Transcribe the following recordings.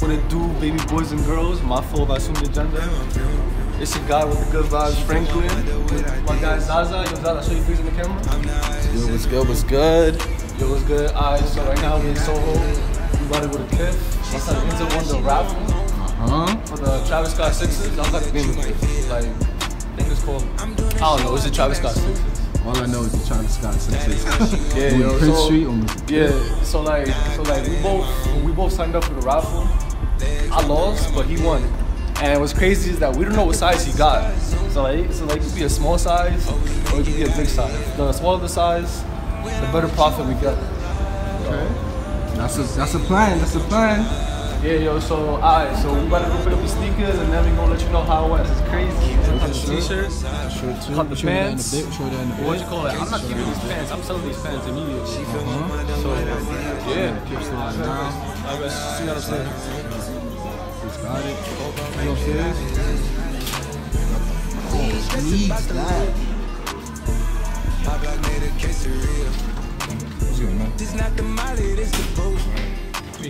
What it do, baby boys and girls? My full of assumed agenda. It's your guy with the good vibes, Franklin. My guy Zaza. Yo, Zaza, show you please in the camera. Yo, what's good? What's good? Yo, what's good? Alright, so right now we're in Soho. We about to go to Kith. What's up? Into Wonder raffle Huh? for the Travis Scott Sixes. I don't got name. Like, I think it's called. I don't know. It's the Travis Scott Sixes. All I know is the Travis Scott sixes. Yeah, yo, Prince so- Street on Yeah, so like, so like we both we both signed up for the raffle. I lost, but he won. And what's crazy is that we don't know what size he got. So like, so like it could be a small size or it could be a big size. The smaller the size, the better profit we get. Okay. That's a that's a plan. That's a plan. Yeah, yo. So alright, so we about to go pick up the sneakers and then we gonna let you know how it went. It's crazy. Cut the t-shirts. Sure too. Cut the Show that in pants. a bit. Show that in a bit. What you call it? I'm not keeping these pants. I'm selling these pants immediately. Uh-huh. So yeah. Keep sliding down. I guess see what I'm saying. Just got it. You upstairs? Oh, needs that. What's good, man?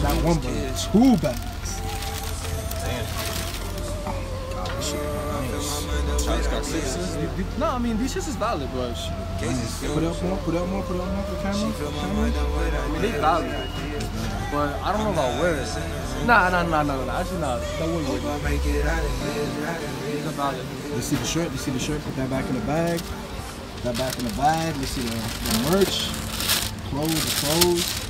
That one, but two bags. No, I mean, these shits is valid, bro. Put up more, put up more, put up more for the camera. camera. I mean, they valid. But I don't know about wear it. Nah, nah, nah, nah, nah. Actually, nah. That wouldn't work. Valid. Let's see the shirt. Let's see the shirt. Put that back in the bag. Put that back in the bag. Let's see the, the merch. Clothes, the clothes.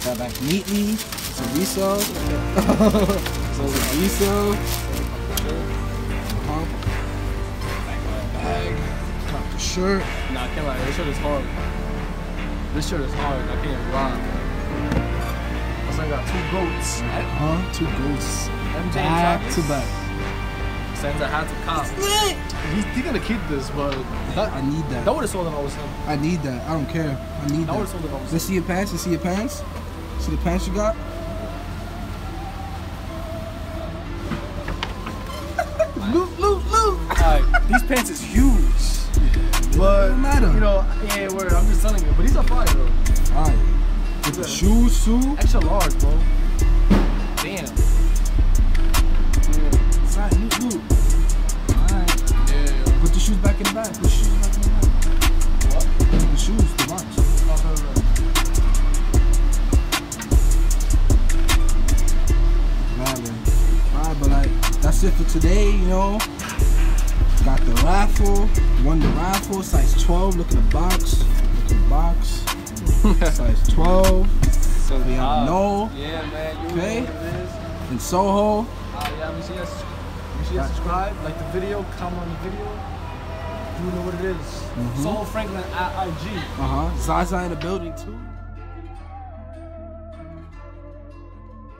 Put that back neatly. It's a resale. so it's a resale. Uh-huh. Bag. Drop the shirt. Nah, I can't lie. This shirt is hard. This shirt is hard. I can't even lie. Plus, I got two goats. Huh? Two ghosts. MJ Back and to Travis. back. Sends a hat to cop. He's, he's gonna keep this, but that, I need that. that would have sold it if I was him. I need that. I don't care. I need That that. would've sold it if I was him. Let's see your pants. Let's see your pants. See the pants you got. loop, loop, loop. Alright, these pants is huge. But, Doesn't matter. you know, yeah, word, I'm just telling you. But these are fire, though. All right. With the shoes too. Extra large, bro. Damn. Side, loop, loop. All right. Yeah. Put the shoes back in the bag. Put the shoes back in the bag. That's it for today. You know, got the raffle. Won the raffle. Size 12. Look at the box. Look at the box. Size 12. So We have no Yeah, man. You Okay. know what it is. in Soho. Uh, yeah, make sure you guys, make sure you guys subscribe, like the video, comment on the video. You know what it is. Mhm. Soho Franklin at IG. Uh huh. Zaza in the building too.